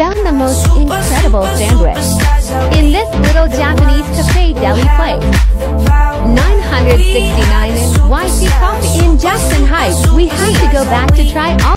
found the most incredible sandwich. In this little Japanese cafe deli place. 969 in YC Coffee in Jackson Heights. We have to go back to try all